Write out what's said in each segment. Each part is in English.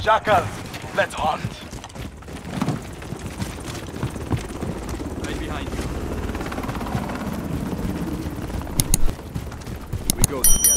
deathmatch. Jackals, let's hunt. Right behind you. We go together.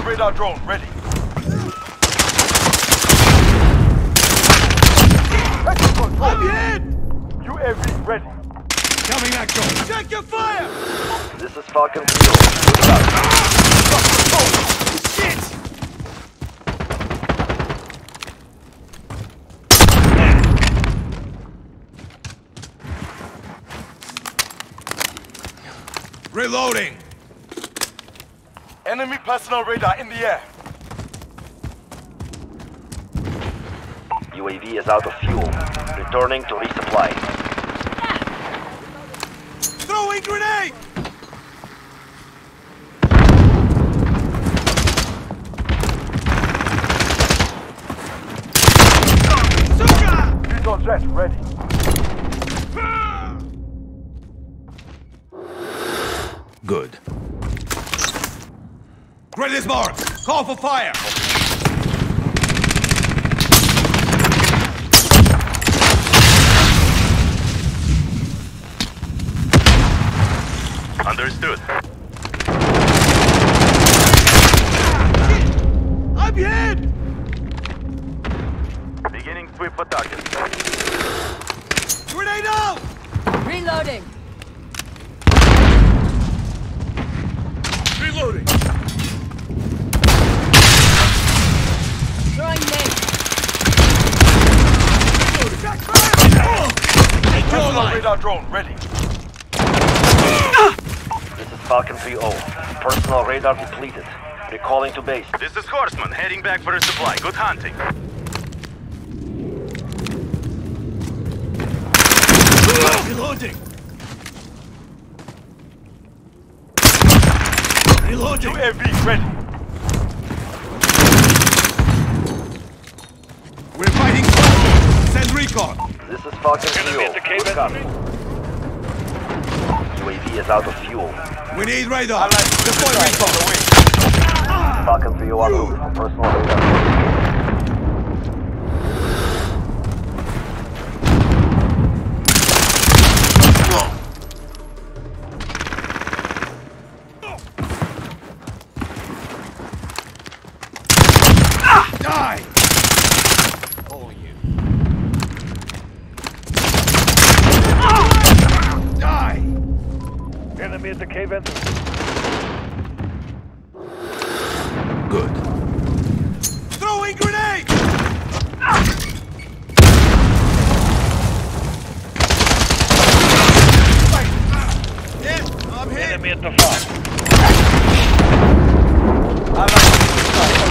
Personal radar drone ready. I'm hit! UAV ready. Coming action! Check your fire! This is Falcon 3. Good luck. Shit! Reloading! Enemy personal radar in the air. UAV is out of fuel. Returning to resupply. Throwing grenade! Suka! VTOL jet ready. Good. Grid is marked. Call for fire. Understood. I'm hit! Beginning sweep attack. Grenade out! Reloading. Reloading. Throwing nade. Personal radar drone ready. This is Falcon 3-0. Personal radar depleted. Recalling to base. This is Horseman, heading back for a supply. Good hunting. Reloading. Reloading. UAV ready. This is Falcon 3-0. Good copy. UAV is out of fuel. We need radar. Deploy recon. Falcon 3-0 on route for personal radar. Enemy at the cave entrance. Good. Throwing grenade! Ah! Yes, I'm hit. Enemy at the front. Allied strike on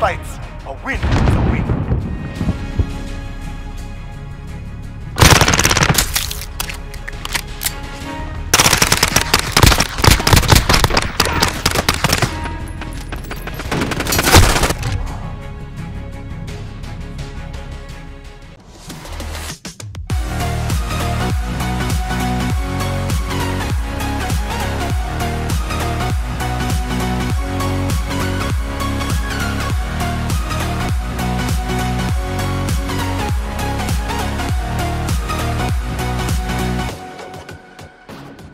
fights, a win is a win.